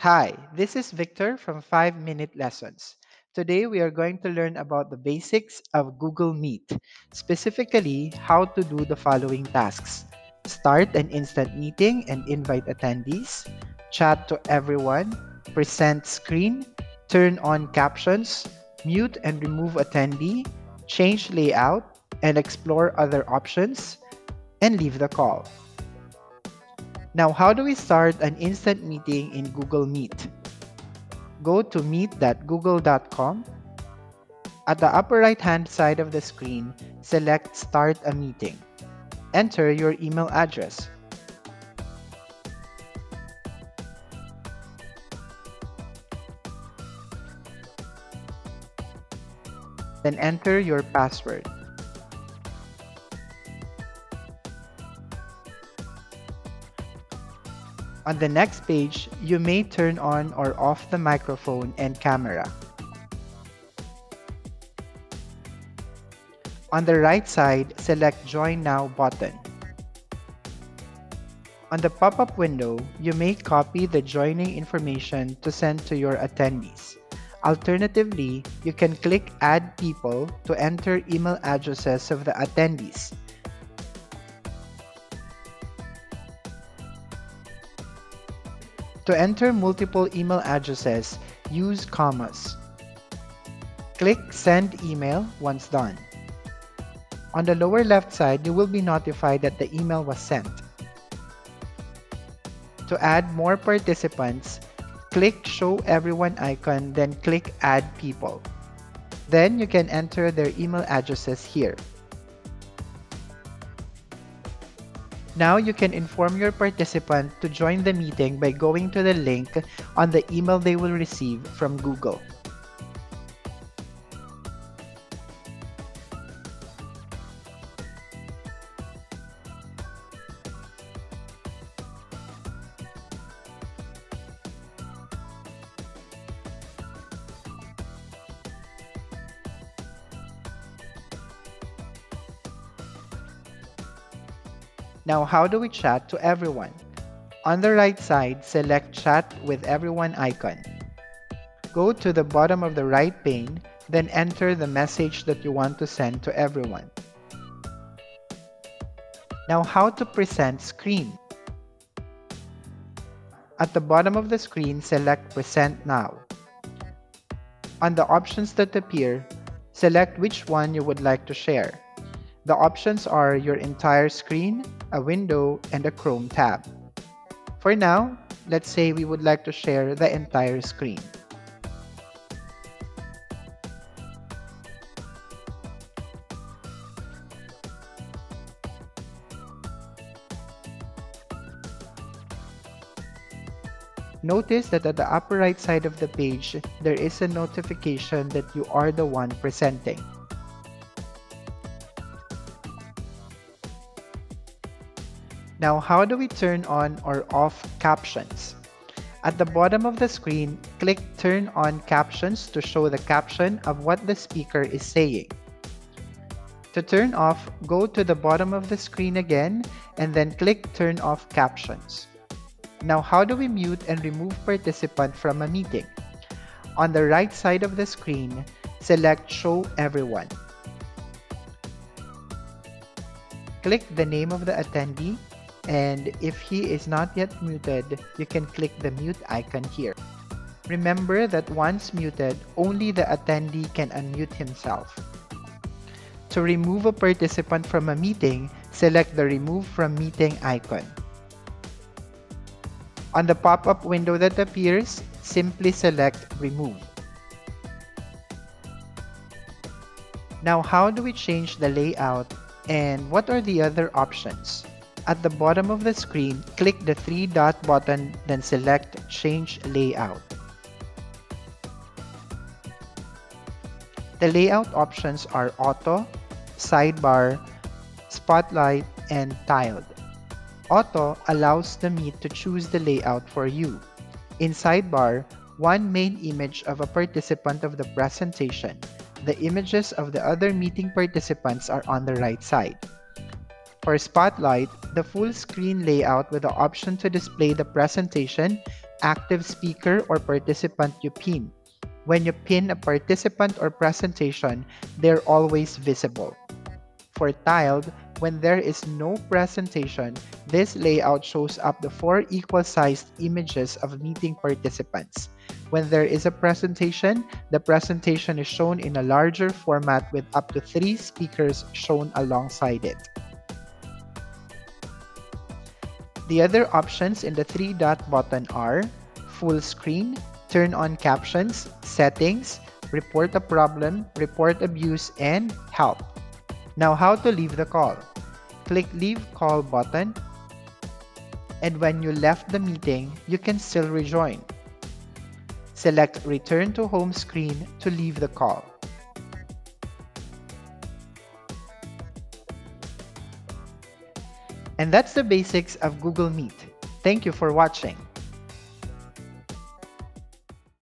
Hi, this is Victor from 5 Minute Lessons. Today we are going to learn about the basics of Google Meet, specifically how to do the following tasks. Start an instant meeting and invite attendees, chat to everyone, present screen, turn on captions, mute and remove attendee, change layout, and explore other options, and leave the call. Now, how do we start an instant meeting in Google Meet? Go to meet.google.com. At the upper right hand side of the screen, select Start a Meeting. Enter your email address. Then enter your password. On the next page, you may turn on or off the microphone and camera. On the right side, select Join Now button. On the pop-up window, you may copy the joining information to send to your attendees. Alternatively, you can click Add People to enter email addresses of the attendees. To enter multiple email addresses, use commas. Click Send Email once done. On the lower left side, you will be notified that the email was sent. To add more participants, click Show Everyone icon, then click Add People. Then you can enter their email addresses here. Now you can inform your participant to join the meeting by going to the link on the email they will receive from Google. Now, how do we chat to everyone? On the right side, select Chat with Everyone icon. Go to the bottom of the right pane, then enter the message that you want to send to everyone. Now, how to present screen? At the bottom of the screen, select Present Now. On the options that appear, select which one you would like to share. The options are your entire screen, a window, and a Chrome tab. For now, let's say we would like to share the entire screen. Notice that at the upper right side of the page, there is a notification that you are the one presenting. Now, how do we turn on or off captions? At the bottom of the screen, click Turn on Captions to show the caption of what the speaker is saying. To turn off, go to the bottom of the screen again and then click Turn off Captions. Now, how do we mute and remove participant from a meeting? On the right side of the screen, select Show Everyone. Click the name of the attendee and if he is not yet muted, you can click the mute icon here. Remember that once muted, only the attendee can unmute himself. To remove a participant from a meeting, select the Remove from Meeting icon. On the pop-up window that appears, simply select Remove. Now, how do we change the layout and what are the other options? At the bottom of the screen, click the three dot button, then select Change Layout. The layout options are Auto, Sidebar, Spotlight, and Tiled. Auto allows the Meet to choose the layout for you. In Sidebar, one main image of a participant of the presentation. The images of the other meeting participants are on the right side. For Spotlight, the full screen layout with the option to display the presentation, active speaker or participant you pin. When you pin a participant or presentation, they're always visible. For tiled, when there is no presentation, this layout shows up the four equal-sized images of meeting participants. When there is a presentation, the presentation is shown in a larger format with up to three speakers shown alongside it. The other options in the three dot button are full screen, turn on captions, settings, report a problem, report abuse, and help. Now how to leave the call. Click leave call button and when you left the meeting, you can still rejoin. Select return to home screen to leave the call. And that's the basics of Google Meet. Thank you for watching.